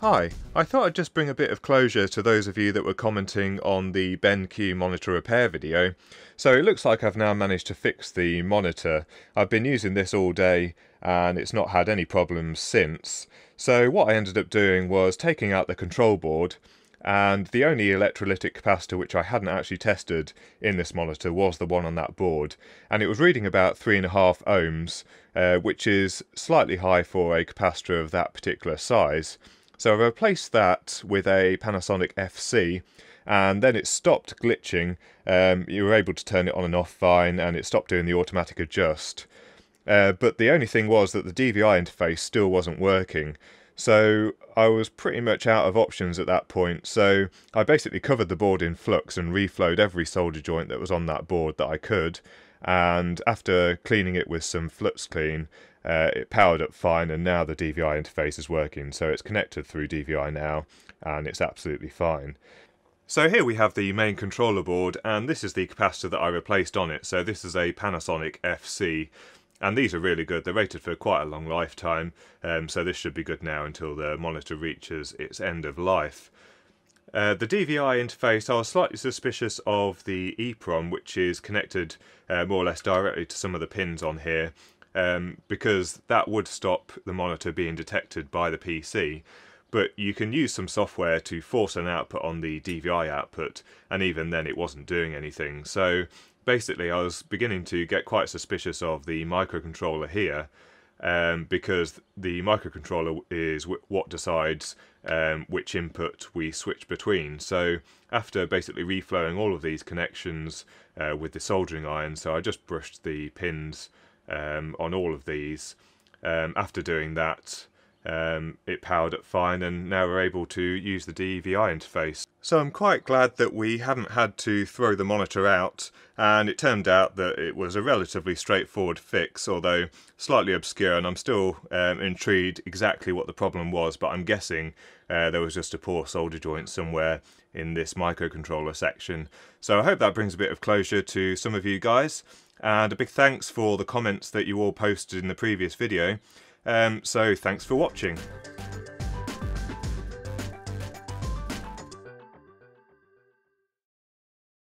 Hi, I thought I'd just bring a bit of closure to those of you that were commenting on the BenQ monitor repair video. So it looks like I've now managed to fix the monitor. I've been using this all day and it's not had any problems since. So what I ended up doing was taking out the control board and the only electrolytic capacitor which I hadn't actually tested in this monitor was the one on that board and it was reading about 3.5 ohms uh, which is slightly high for a capacitor of that particular size. So I replaced that with a Panasonic FC and then it stopped glitching. Um, you were able to turn it on and off fine and it stopped doing the automatic adjust. Uh, but the only thing was that the DVI interface still wasn't working. So I was pretty much out of options at that point. So I basically covered the board in flux and reflowed every solder joint that was on that board that I could. And after cleaning it with some flux clean, uh, it powered up fine and now the DVI interface is working. So it's connected through DVI now and it's absolutely fine. So here we have the main controller board and this is the capacitor that I replaced on it. So this is a Panasonic FC and these are really good. They're rated for quite a long lifetime, um, so this should be good now until the monitor reaches its end of life. Uh, the DVI interface, I was slightly suspicious of the EEPROM, which is connected uh, more or less directly to some of the pins on here, um, because that would stop the monitor being detected by the PC. But you can use some software to force an output on the DVI output, and even then it wasn't doing anything. So basically I was beginning to get quite suspicious of the microcontroller here um, because the microcontroller is what decides um, which input we switch between. So after basically reflowing all of these connections uh, with the soldering iron, so I just brushed the pins um, on all of these. Um, after doing that, um, it powered up fine and now we're able to use the DVI interface. So I'm quite glad that we haven't had to throw the monitor out and it turned out that it was a relatively straightforward fix although slightly obscure and I'm still um, intrigued exactly what the problem was but I'm guessing uh, there was just a poor solder joint somewhere in this microcontroller section. So I hope that brings a bit of closure to some of you guys and a big thanks for the comments that you all posted in the previous video. Um, so thanks for watching.